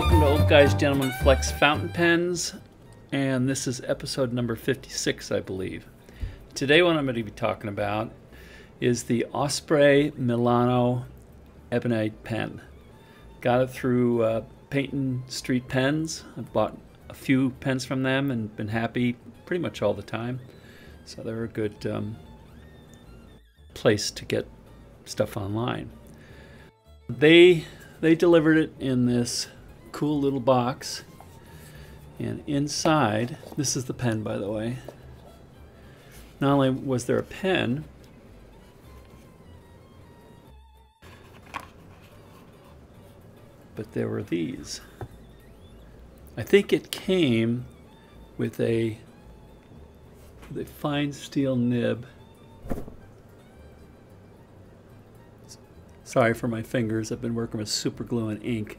Welcome to Old Guys Gentlemen Flex Fountain Pens, and this is episode number 56, I believe. Today, what I'm going to be talking about is the Osprey Milano Ebonite pen. Got it through uh, Peyton Street Pens. I've bought a few pens from them and been happy pretty much all the time. So they're a good um, place to get stuff online. They they delivered it in this cool little box. And inside, this is the pen by the way. Not only was there a pen, but there were these. I think it came with a, with a fine steel nib. Sorry for my fingers. I've been working with super glue and ink.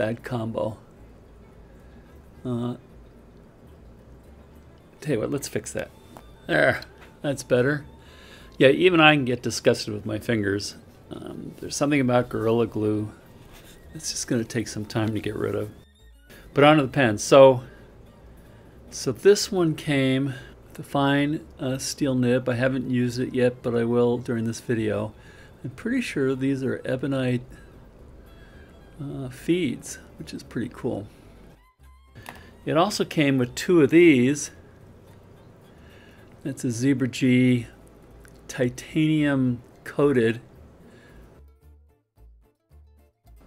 Bad combo. Uh, tell you what, let's fix that. There, that's better. Yeah, even I can get disgusted with my fingers. Um, there's something about Gorilla Glue. It's just going to take some time to get rid of. But onto the pen. So, so this one came with a fine uh, steel nib. I haven't used it yet, but I will during this video. I'm pretty sure these are ebonite uh, feeds, which is pretty cool. It also came with two of these. That's a Zebra G titanium coated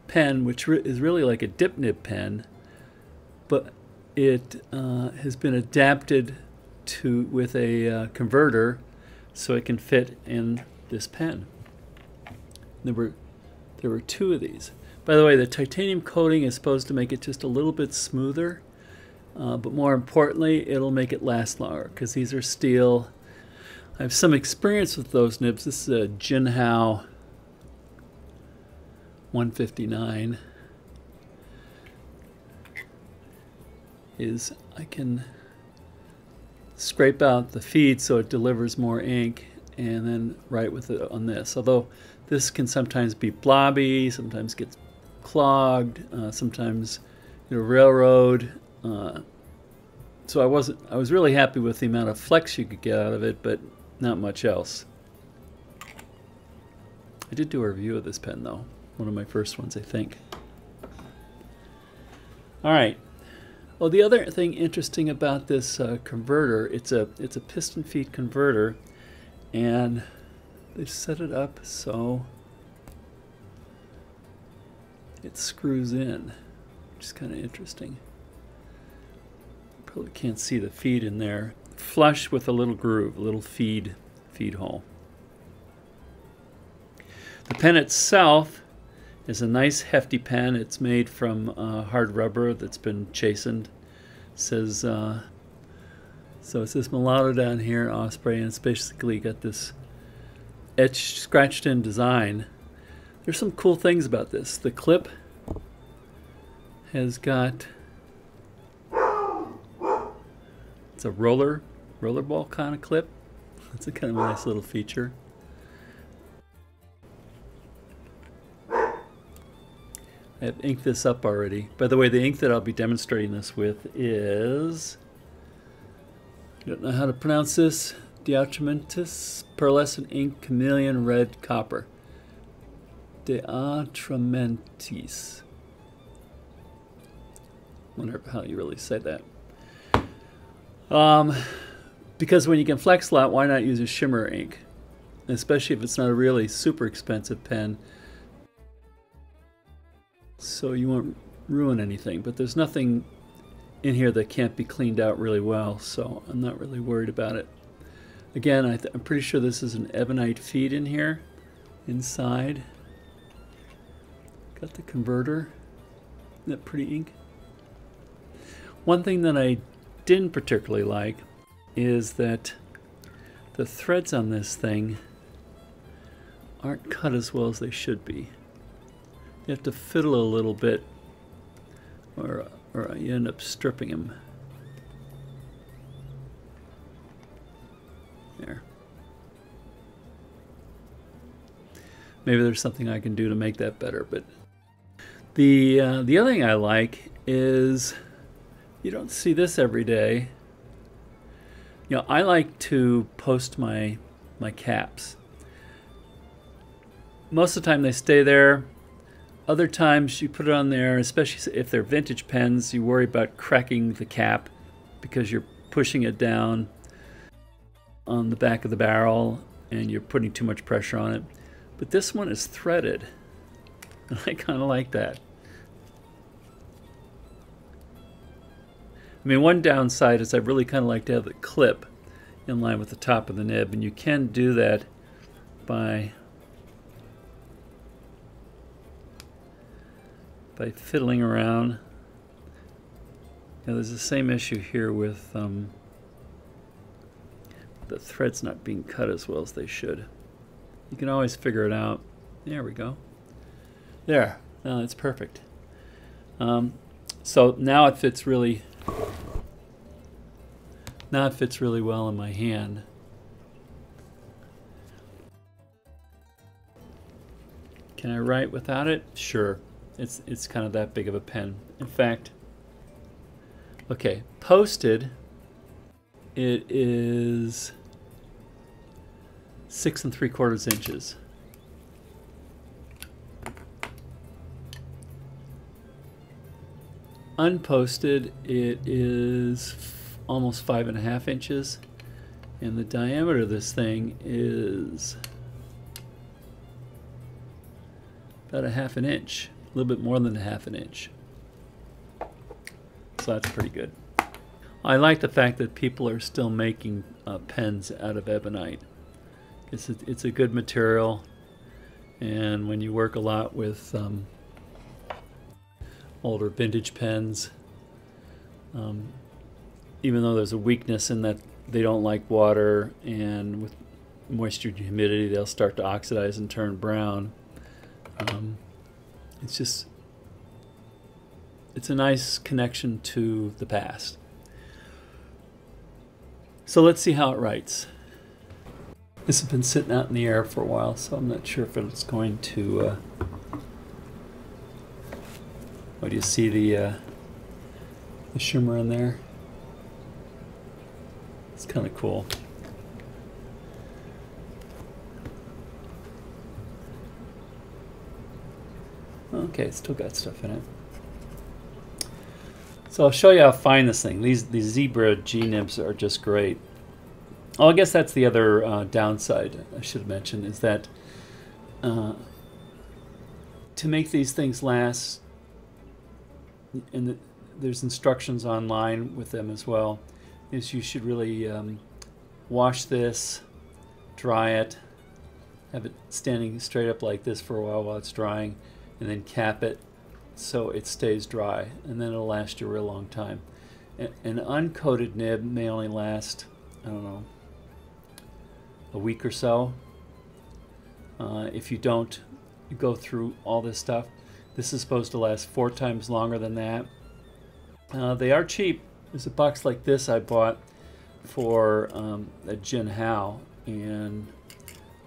pen, which re is really like a dip nib pen, but it uh, has been adapted to with a uh, converter so it can fit in this pen. There were there were two of these. By the way, the titanium coating is supposed to make it just a little bit smoother, uh, but more importantly, it'll make it last longer because these are steel. I have some experience with those nibs. This is a Jinhao 159. Is I can scrape out the feed so it delivers more ink and then write with it on this. Although this can sometimes be blobby, sometimes gets clogged, uh, sometimes you know, railroad. Uh, so I wasn't. I was really happy with the amount of flex you could get out of it, but not much else. I did do a review of this pen though, one of my first ones, I think. All right. Well, the other thing interesting about this uh, converter, it's a it's a piston feed converter, and they set it up so it screws in, which is kind of interesting. Probably can't see the feed in there. Flush with a little groove, a little feed feed hole. The pen itself is a nice hefty pen. It's made from uh, hard rubber that's been chastened. It says uh, so it says Milano down here, Osprey, and it's basically got this etched, scratched in design. There's some cool things about this. The clip has got it's a roller rollerball kind of clip. That's a kind of a nice little feature. I have inked this up already. By the way, the ink that I'll be demonstrating this with is I don't know how to pronounce this. De Atramentis pearlescent ink chameleon red copper. Diatramentis. Wonder how you really say that. Um, because when you can flex a lot, why not use a shimmer ink? Especially if it's not a really super expensive pen. So you won't ruin anything. But there's nothing in here that can't be cleaned out really well, so I'm not really worried about it. Again, I am pretty sure this is an ebonite feed in here, inside. Got the converter. That pretty ink? One thing that I didn't particularly like is that the threads on this thing aren't cut as well as they should be. You have to fiddle a little bit or, or you end up stripping them. There. Maybe there's something I can do to make that better, but The, uh, the other thing I like is you don't see this every day. You know, I like to post my my caps. Most of the time they stay there. Other times you put it on there, especially if they're vintage pens, you worry about cracking the cap because you're pushing it down on the back of the barrel and you're putting too much pressure on it. But this one is threaded. I kind of like that. I mean, one downside is I really kind of like to have the clip in line with the top of the nib, and you can do that by by fiddling around. Now, there's the same issue here with um, the threads not being cut as well as they should. You can always figure it out. There we go. There. Now it's perfect. Um, so now it fits really now it fits really well in my hand. Can I write without it? Sure. It's it's kind of that big of a pen. In fact, okay, posted it is six and three quarters inches. Unposted, it is almost five and a half inches. And the diameter of this thing is about a half an inch, a little bit more than a half an inch. So that's pretty good. I like the fact that people are still making uh, pens out of ebonite. It's a, it's a good material, and when you work a lot with um, older vintage pens. Um, even though there's a weakness in that they don't like water and with moisture and humidity they'll start to oxidize and turn brown. Um, it's just, it's a nice connection to the past. So let's see how it writes. This has been sitting out in the air for a while, so I'm not sure if it's going to uh, what do you see the uh, the shimmer in there? It's kind of cool. Okay, it's still got stuff in it. So I'll show you how fine this thing. These these zebra G nibs are just great. Oh, I guess that's the other uh, downside I should have mentioned is that uh, to make these things last and the, there's instructions online with them as well, is you should really um, wash this, dry it, have it standing straight up like this for a while while it's drying, and then cap it so it stays dry, and then it'll last you a real long time. An uncoated nib may only last, I don't know, a week or so. Uh, if you don't go through all this stuff, this is supposed to last four times longer than that. Uh, they are cheap. There's a box like this I bought for um, a Jinhao, and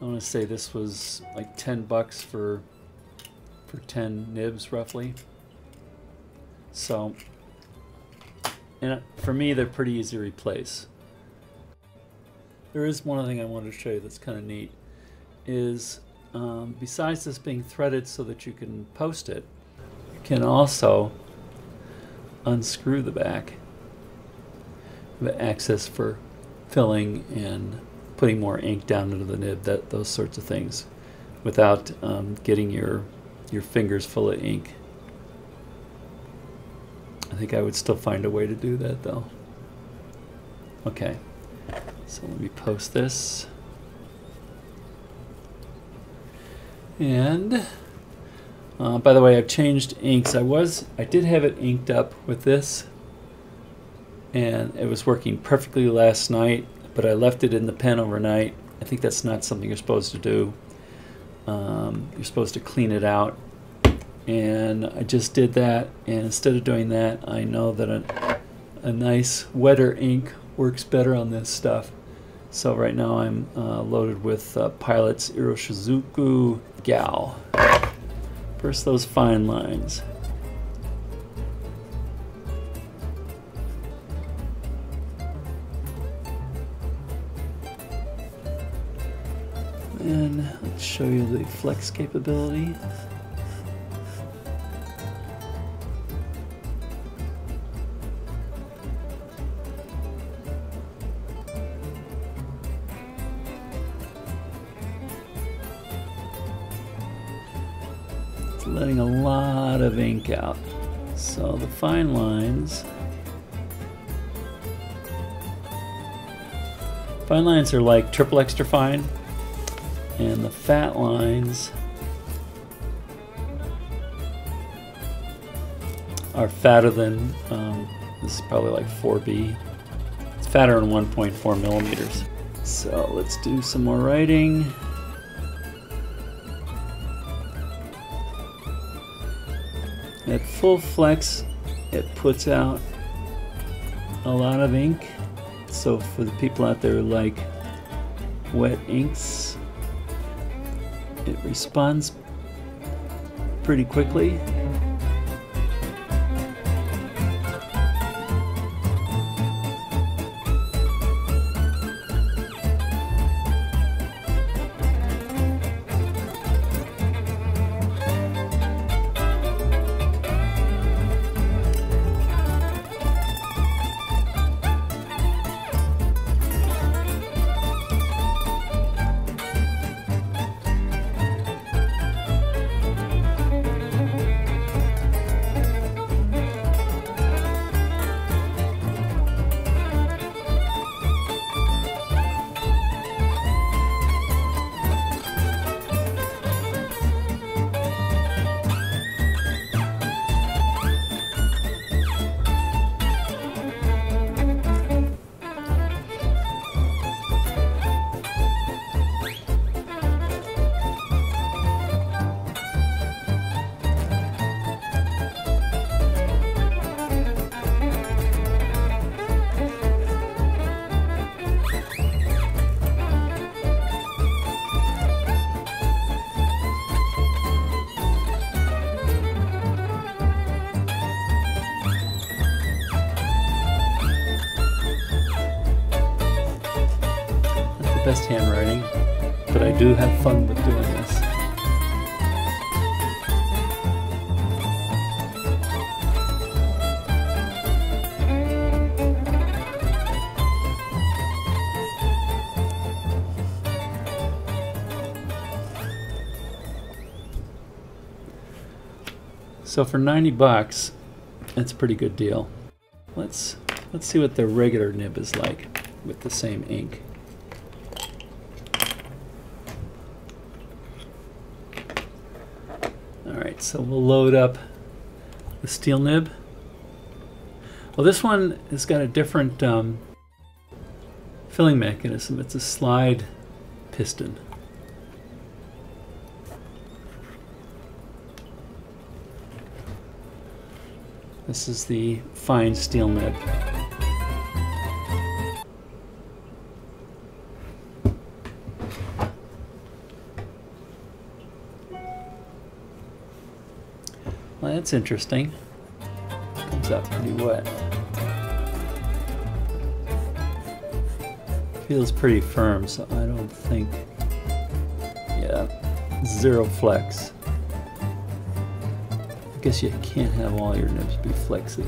I want to say this was like 10 bucks for for 10 nibs roughly. So, and for me, they're pretty easy to replace. There is one other thing I wanted to show you that's kind of neat, is um, besides this being threaded so that you can post it, you can also unscrew the back. Have access for filling and putting more ink down into the nib, that those sorts of things, without um, getting your your fingers full of ink. I think I would still find a way to do that though. Okay, so let me post this. And uh, by the way, I've changed inks. I was, I did have it inked up with this, and it was working perfectly last night. But I left it in the pen overnight. I think that's not something you're supposed to do. Um, you're supposed to clean it out, and I just did that. And instead of doing that, I know that a, a nice wetter ink works better on this stuff. So right now I'm uh, loaded with uh, Pilots Iroshizuku Gao. First those fine lines. And let's show you the flex capability. Letting a lot of ink out. So the fine lines Fine lines are like triple extra fine, and the fat lines are fatter than, um, this is probably like 4B. It's fatter than 1.4 millimeters. So let's do some more writing. At full flex, it puts out a lot of ink. So for the people out there who like wet inks, it responds pretty quickly. Have fun with doing this. So for 90 bucks, that's a pretty good deal. Let's let's see what the regular nib is like with the same ink. So we'll load up the steel nib. Well, this one has got a different um, filling mechanism. It's a slide piston. This is the fine steel nib. Well, that's interesting. Comes out pretty wet. Feels pretty firm, so I don't think. Yeah, zero flex. I guess you can't have all your nibs be flexy.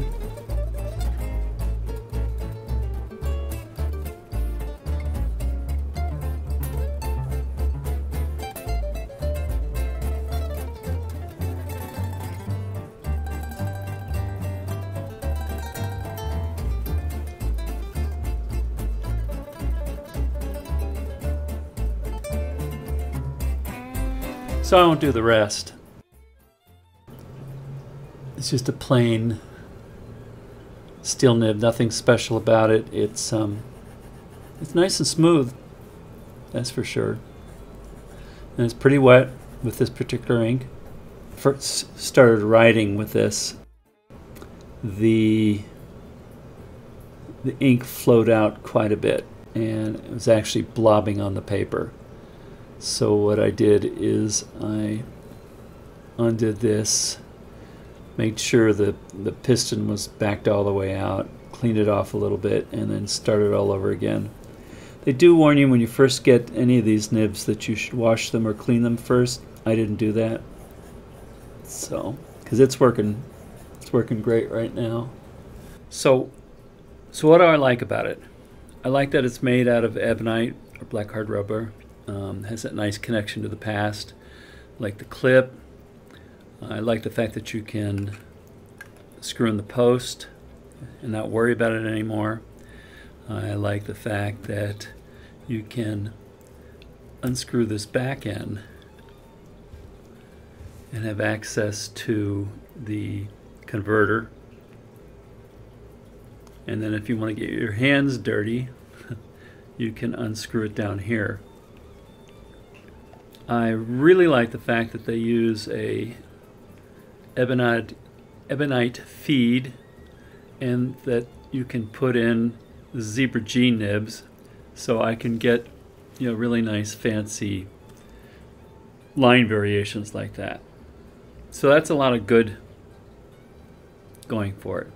So I won't do the rest. It's just a plain steel nib, nothing special about it. It's um, it's nice and smooth, that's for sure. And it's pretty wet with this particular ink. First started writing with this, the the ink flowed out quite a bit, and it was actually blobbing on the paper. So what I did is I undid this, made sure that the piston was backed all the way out, cleaned it off a little bit, and then started all over again. They do warn you when you first get any of these nibs that you should wash them or clean them first. I didn't do that. So, because it's working, it's working great right now. So, so what do I like about it? I like that it's made out of ebonite or black hard rubber. Um, has that nice connection to the past. I like the clip. I like the fact that you can screw in the post and not worry about it anymore. I like the fact that you can unscrew this back end and have access to the converter. And then if you want to get your hands dirty, you can unscrew it down here. I really like the fact that they use a ebonite, ebonite feed and that you can put in zebra G nibs so I can get you know really nice fancy line variations like that. So that's a lot of good going for it.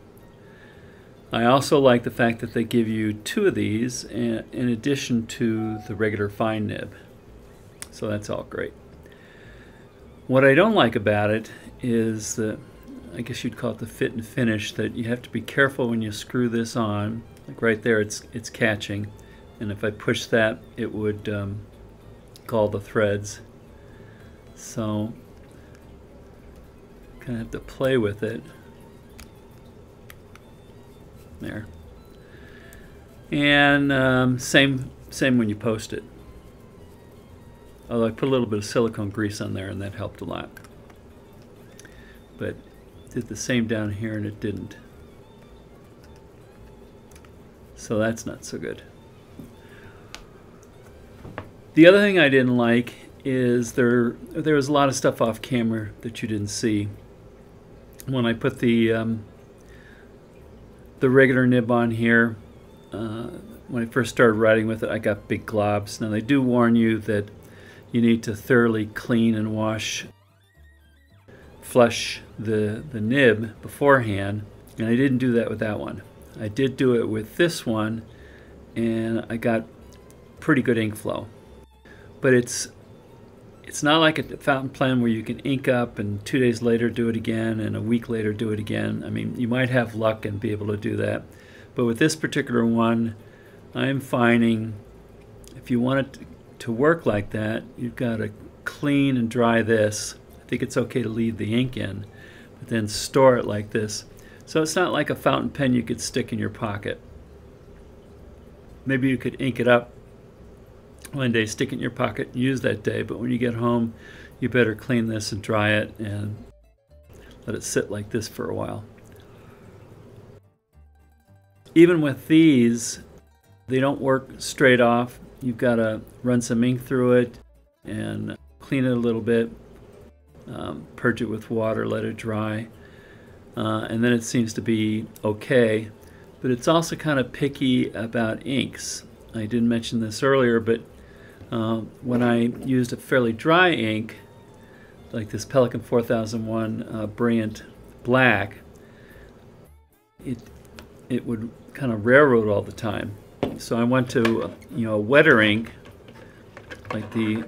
I also like the fact that they give you two of these in addition to the regular fine nib. So that's all great. What I don't like about it is that I guess you'd call it the fit and finish that you have to be careful when you screw this on. Like right there, it's it's catching, and if I push that, it would um, call the threads. So kind of have to play with it. There. And um, same same when you post it. Although I put a little bit of silicone grease on there, and that helped a lot. But did the same down here and it didn't. So that's not so good. The other thing I didn't like is there there was a lot of stuff off camera that you didn't see. When I put the um, the regular nib on here, uh, when I first started riding with it, I got big globs. Now they do warn you that you need to thoroughly clean and wash flush the, the nib beforehand, and I didn't do that with that one. I did do it with this one, and I got pretty good ink flow. But it's it's not like a fountain pen where you can ink up and two days later do it again and a week later do it again. I mean, you might have luck and be able to do that. But with this particular one, I'm finding if you want it to work like that, you've got to clean and dry this I think it's okay to leave the ink in, but then store it like this. So it's not like a fountain pen you could stick in your pocket. Maybe you could ink it up one day, stick it in your pocket, use that day, but when you get home, you better clean this and dry it and let it sit like this for a while. Even with these, they don't work straight off. You've got to run some ink through it and clean it a little bit um, purge it with water, let it dry, uh, and then it seems to be okay. But it's also kind of picky about inks. I didn't mention this earlier, but uh, when I used a fairly dry ink, like this Pelikan 4001 uh, Brilliant Black, it it would kind of railroad all the time. So I went to you know wetter ink, like the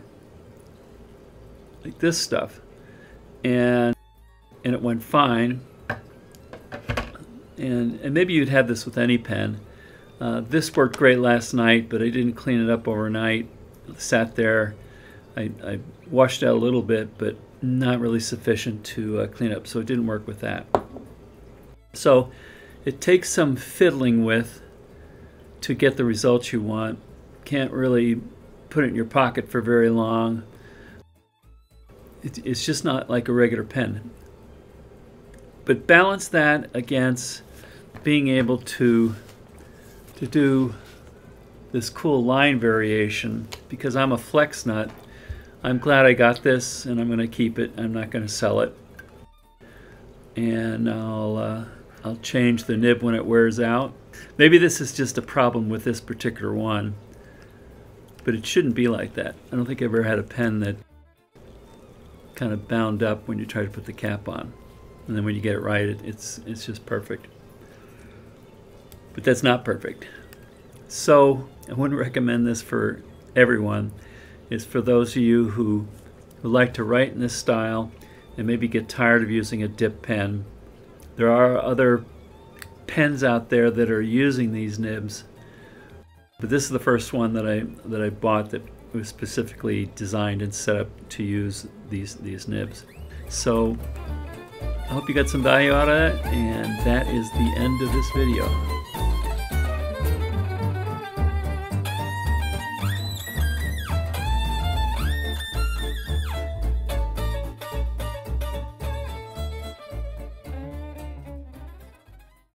like this stuff, and and it went fine. And and maybe you'd have this with any pen. Uh, this worked great last night, but I didn't clean it up overnight. Sat there. I, I, washed out a little bit, but not really sufficient to uh, clean up, so it didn't work with that. So it takes some fiddling with to get the results you want. Can't really put it in your pocket for very long it's just not like a regular pen. But balance that against being able to to do this cool line variation because I'm a flex nut. I'm glad I got this and I'm going to keep it. I'm not going to sell it. And I'll uh, I'll change the nib when it wears out. Maybe this is just a problem with this particular one, but it shouldn't be like that. I don't think I've ever had a pen that kind of bound up when you try to put the cap on. And then when you get it right, it, it's, it's just perfect. But that's not perfect. So I wouldn't recommend this for everyone. It's for those of you who, who like to write in this style and maybe get tired of using a dip pen. There are other pens out there that are using these nibs, but this is the first one that I that I bought that was specifically designed and set up to use these these nibs. So I hope you got some value out of it, and that is the end of this video.